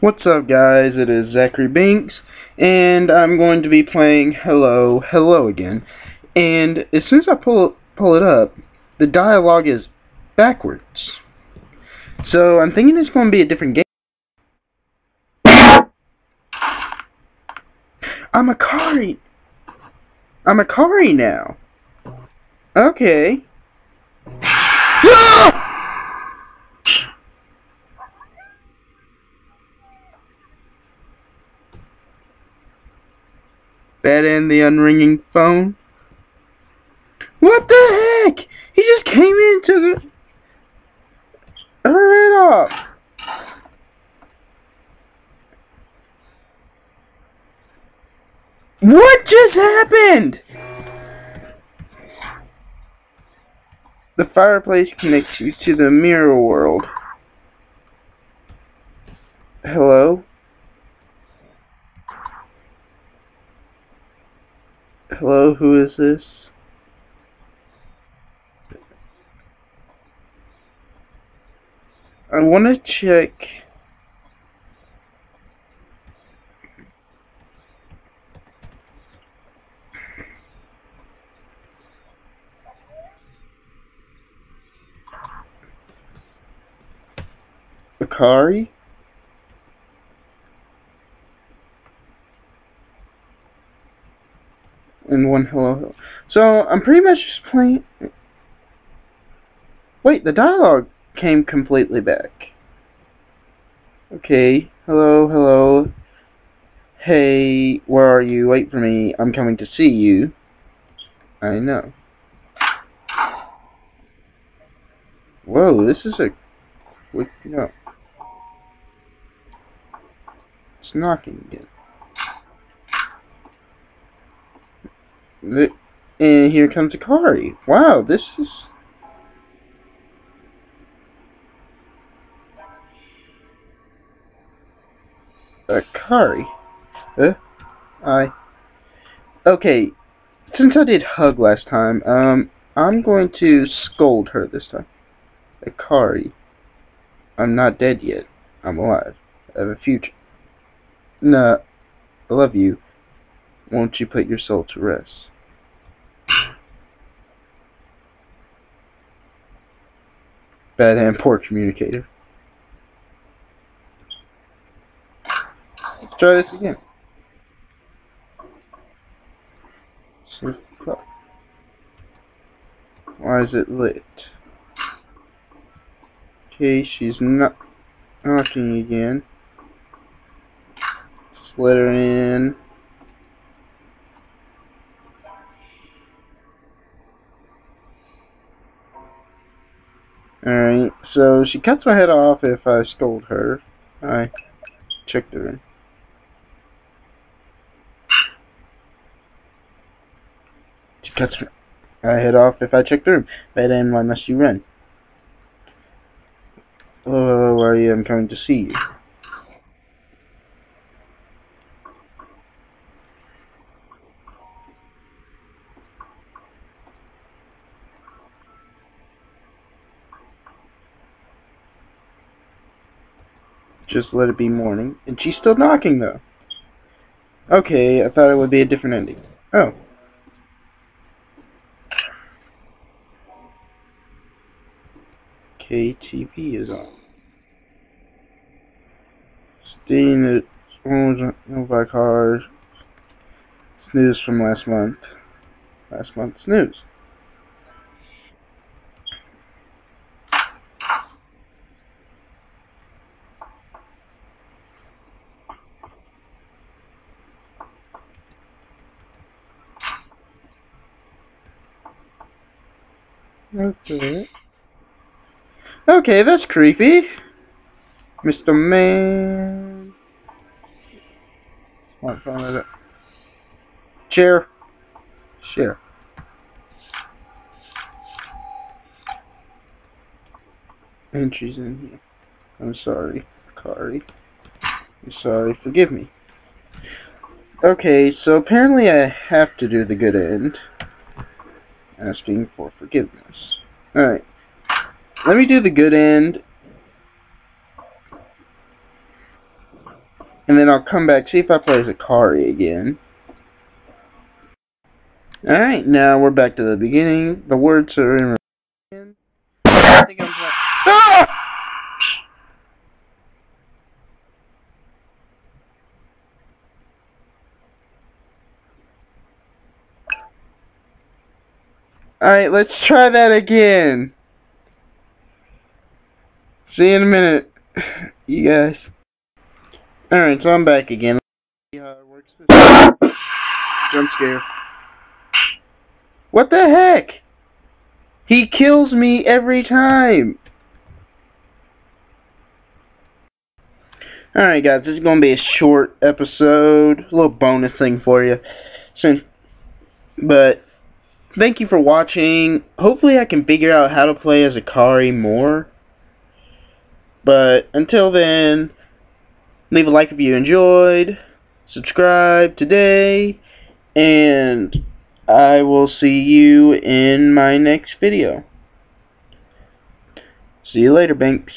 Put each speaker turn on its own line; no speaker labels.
What's up guys, it is Zachary Binx, and I'm going to be playing Hello, Hello again. And as soon as I pull, pull it up, the dialogue is backwards. So I'm thinking it's going to be a different game. I'm Akari! I'm Akari now! Okay. Ah! That and the unringing phone. What the heck? He just came in took her head off. What just happened? The fireplace connects you to the mirror world. Hello? Hello, who is this? I want to check... Akari? And one hello, hello. So I'm pretty much just playing. Wait, the dialogue came completely back. Okay, hello, hello. Hey, where are you? Wait for me. I'm coming to see you. I know. Whoa, this is a quick no. It's knocking again. And here comes Akari. Wow, this is... Akari. Uh, I... Okay, since I did hug last time, um, I'm going to scold her this time. Akari. I'm not dead yet. I'm alive. I have a future. Nah, I love you. Won't you put your soul to rest? Bad and poor communicator. Let's try this again. Why is it lit? Okay, she's not knocking again. Let her in. Alright, so she cuts my head off if I scold her. I checked her. She cuts my head off if I check the room. Bad end, why must you run? Oh, where are you? I'm coming to see you. Just let it be morning. And she's still knocking, though. Okay, I thought it would be a different ending. Oh. KTV is on. Steam is by cars. Snooze from last month. Last month's news. Okay. Okay, that's creepy. Mr. Man. Smartphone it? Chair. Share. Entries in here. I'm sorry, Kari. I'm sorry, forgive me. Okay, so apparently I have to do the good end asking for forgiveness. Alright. Let me do the good end. And then I'll come back, see if I play as Akari again. Alright, now we're back to the beginning. The words are in... I think I'm playing... Ah! Alright, let's try that again. See you in a minute. You guys. Alright, so I'm back again. Jump scare. What the heck? He kills me every time. Alright guys, this is going to be a short episode. A little bonus thing for you. Since, but, thank you for watching. Hopefully I can figure out how to play as Akari more. But, until then, leave a like if you enjoyed. Subscribe today. And, I will see you in my next video. See you later, Banks.